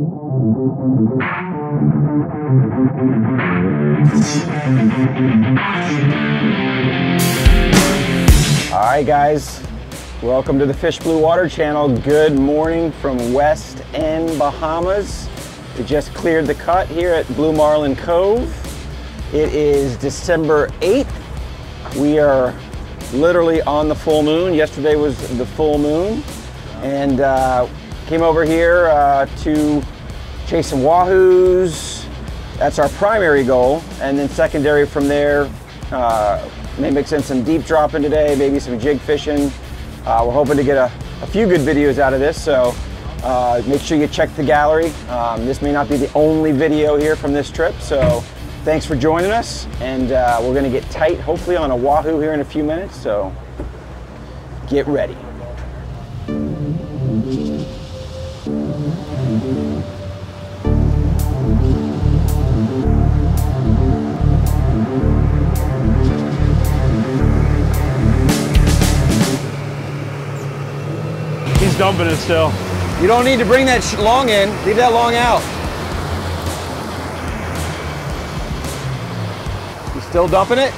All right, guys. Welcome to the Fish Blue Water Channel. Good morning from West End, Bahamas. We just cleared the cut here at Blue Marlin Cove. It is December 8th. We are literally on the full moon. Yesterday was the full moon. And uh, came over here uh, to chase some wahoos. That's our primary goal. And then secondary from there, uh, may mix in some deep dropping today, maybe some jig fishing. Uh, we're hoping to get a, a, few good videos out of this, so uh, make sure you check the gallery. Um, this may not be the only video here from this trip, so thanks for joining us. And uh, we're gonna get tight, hopefully on a wahoo here in a few minutes, so get ready. Dumping it still. You don't need to bring that long in. Leave that long out. You still dumping it?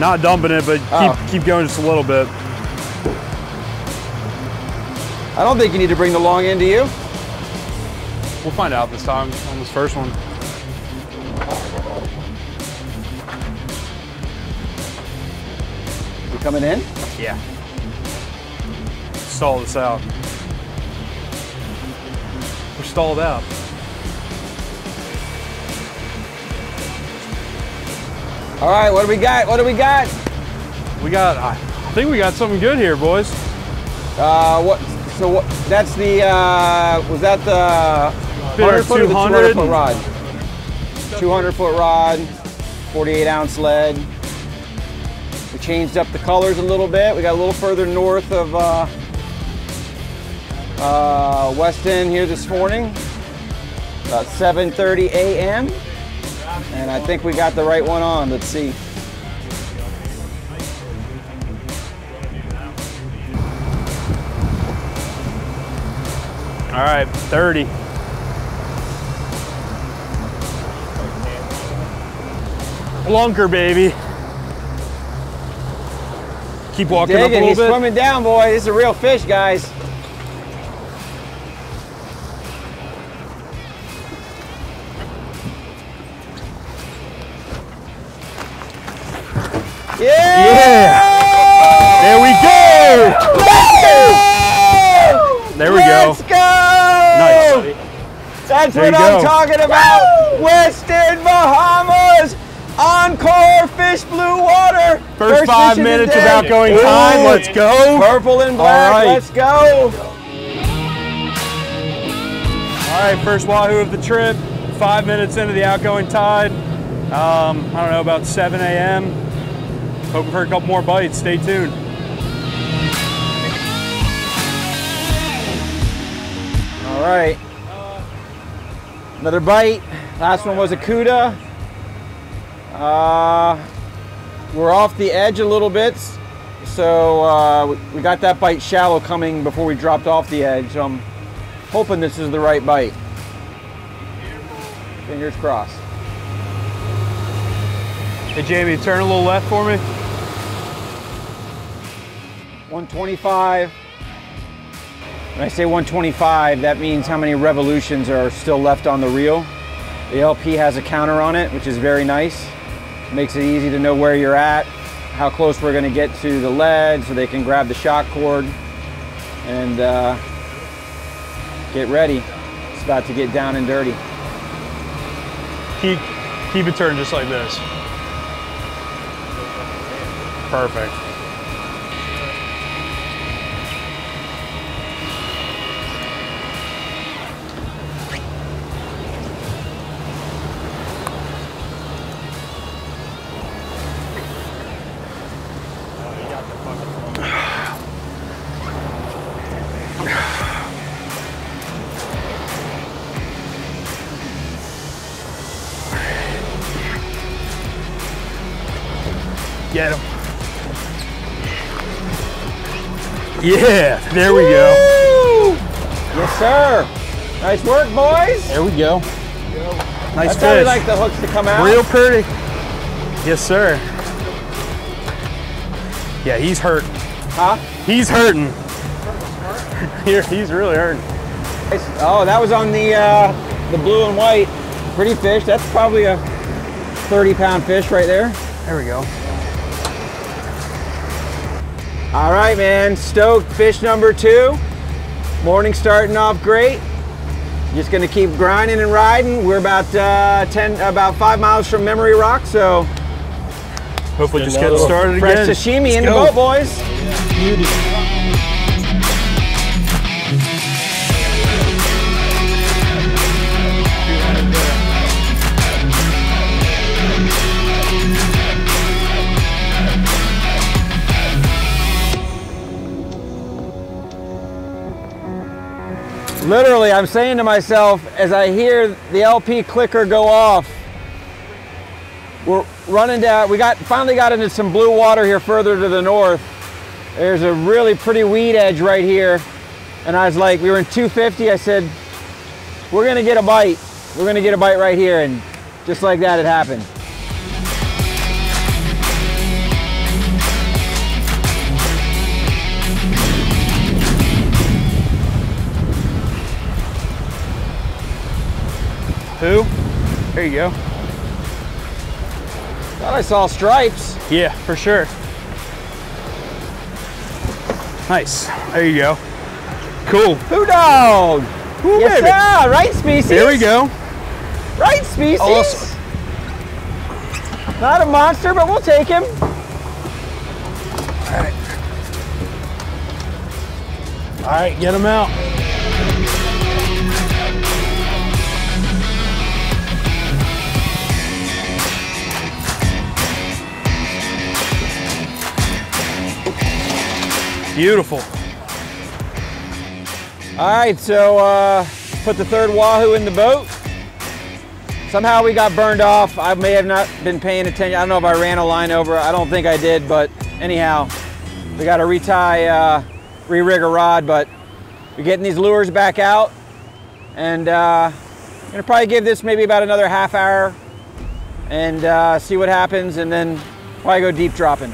Not dumping it, but Oh. keep keep going just a little bit. I don't think you need to bring the long end to you. We'll find out this time on this first one. You coming in? Yeah. Stall this out. Stalled out. All right, what do we got? What do we got? We got, I think we got something good here, boys. Uh, what? So what? That's the. Uh, was that the 100 foot 200 200 foot rod? 200 foot rod, 48 ounce lead. We changed up the colors a little bit. We got a little further north of uh, uh, West End here this morning, about 7:30 a.m. And I think we got the right one on. Let's see. All right, 30. Lunker, baby. Keep walking up a little he's bit. swimming down, boy. This is a real fish, guys. That's There what I'm talking about. Western Bahamas. Encore Fish Blue Water. First, five of the minutes of outgoing Ooh. time. Let's go. Purple and black. right. Let's go. All right, first wahoo of the trip. Five minutes into the outgoing tide. Um, I don't know, about 7 a.m. Hoping for a couple more bites. Stay tuned. All right. Another bite. Last one was a Cuda. Uh, we're off the edge a little bit, so uh, we- we got that bite shallow coming before we dropped off the edge. So I'm hoping this is the right bite. Fingers crossed. Hey, Jamie, turn a little left for me. 125. When I say 125, that means how many revolutions are still left on the reel. The LP has a counter on it, which is very nice. Makes it easy to know where you're at, how close we're gonna get to the lead so they can grab the shock cord and uh, get ready. It's about to get down and dirty. Keep, keep it turned just like this. Perfect. Get him. Yeah, there we go. Yes, sir. Nice work, boys. There we go. Nice That's how we like the hooks to come out. Real pretty. Yes, sir. Yeah, he's hurt. Huh? He's hurting. Here, he's really hurting. Oh, that was on the uh, the blue and white. Pretty fish. That's probably a 30 pound fish right there. There we go. All right, man. Stoked. Fish number two. Morning starting off great. Just gonna keep grinding and riding. We're about uh, 10, about five miles from Memory Rock, so Hopefully, just Another getting started fresh again. sashimi in Let's the go. boat, boys. Literally, I'm saying to myself as I hear the LP clicker go off, we're running down. We got finally got into some blue water here further to the north. There's a really pretty weed edge right here, and I was like, we were in 250. I said, we're gonna get a bite. We're gonna get a bite right here, and just like that, it happened. Who? There you go. Thought I saw stripes. Yeah, for sure. Nice. There you go. Cool. Who dog? Ooh, Yes, sir. Right species. There we go. Right species. Awesome. Not a monster, but we'll take him. All right. All right, get him out. Beautiful. All right, so uh, put the third wahoo in the boat. Somehow we got burned off. I may have not been paying attention. I don't know if I ran a line over. I don't think I did, but anyhow, we got to retie, uh, re-rig a rod, but we're getting these lures back out. And uh, I'm gonna probably give this maybe about another half hour and uh, see what happens, and then probably go deep dropping.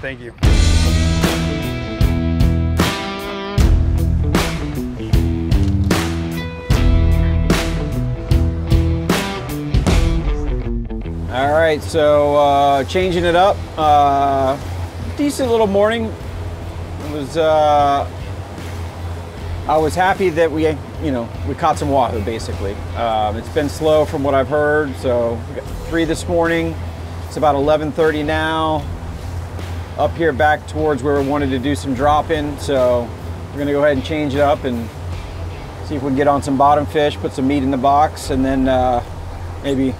Thank you. All right, so uh, changing it up. Uh, decent little morning. It was. Uh, I was happy that we, you know, we caught some wahoo. Basically, um, it's been slow from what I've heard. So we got three this morning. It's about 11:30 now. Up here, back towards where we wanted to do some dropping. So we're gonna go ahead and change it up and see if we can get on some bottom fish, put some meat in the box, and then uh, maybe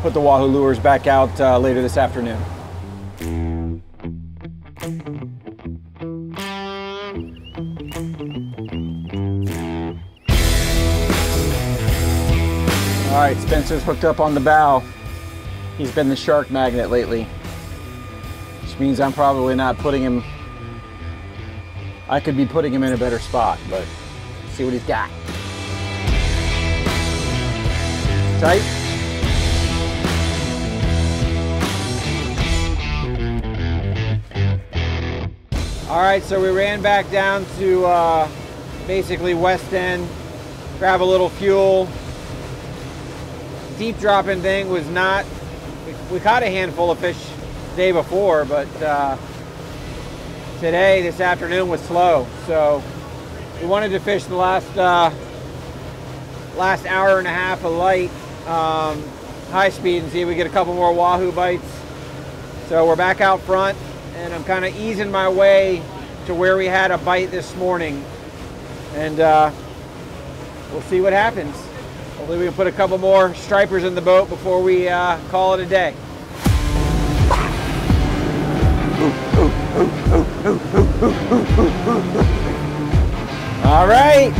put the wahoo lures back out uh, later this afternoon. All right, Spencer's hooked up on the bow. He's been the shark magnet lately, means I'm probably not putting him. I could be putting him in a better spot, but see what he's got. Tight. All right, so we ran back down to uh, basically West End, grab a little fuel. Deep dropping thing was not, we, we caught a handful of fish day before, but uh, today, this afternoon was slow. So we wanted to fish the last, uh, last hour and a half of light um, high speed and see if we get a couple more wahoo bites. So we're back out front and I'm kind of easing my way to where we had a bite this morning. And uh, we'll see what happens. Hopefully we can put a couple more stripers in the boat before we uh, call it a day. All right.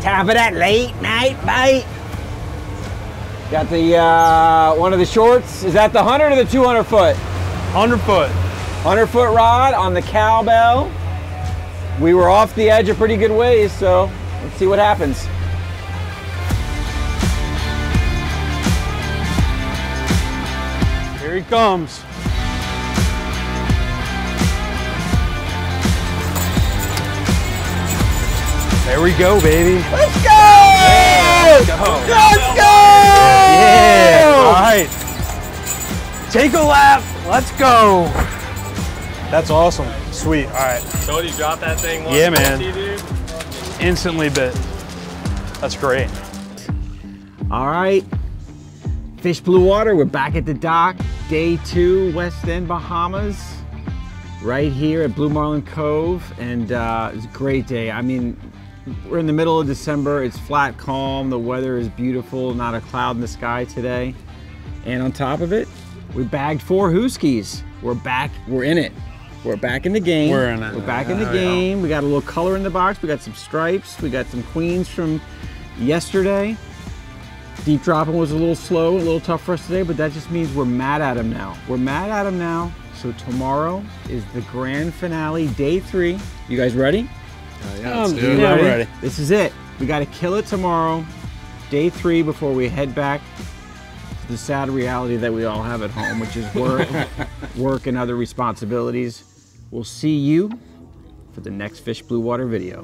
Time for that late night bite. Got the uh, one of the shorts. Is that the 100 or the 200 foot? 100 foot. 100 foot rod on the cowbell. We were off the edge a pretty good ways, so let's see what happens. Here he comes. There we go, baby. Let's go! Let's go. Let's go! Yeah. All right. Take a lap. Let's go. That's awesome. Sweet. All right. So what, you drop that thing once Yeah, man. dude? Instantly bit. That's great. All right. Fish Blue Water, we're back at the dock. Day two, West End, Bahamas. Right here at Blue Marlin Cove. And uh, it's a great day. I mean, we're in the middle of December. It's flat calm. The weather is beautiful. Not a cloud in the sky today. And on top of it, we bagged four Huskies. We're back. We're in it. We're back in the game. We're in it. We're back in the Oh, game. We got a little color in the box. We got some stripes. We got some queens from yesterday. Deep dropping was a little slow, a little tough for us today, but that just means we're mad at him now. We're mad at him now. So tomorrow is the grand finale, day three. You guys ready? Yeah, let's Um, do it. yeah. Ready. This is it. We got to kill it tomorrow, day three, before we head back to the sad reality that we all have at home, which is work, work and other responsibilities. We'll see you for the next Fish Blue Water video.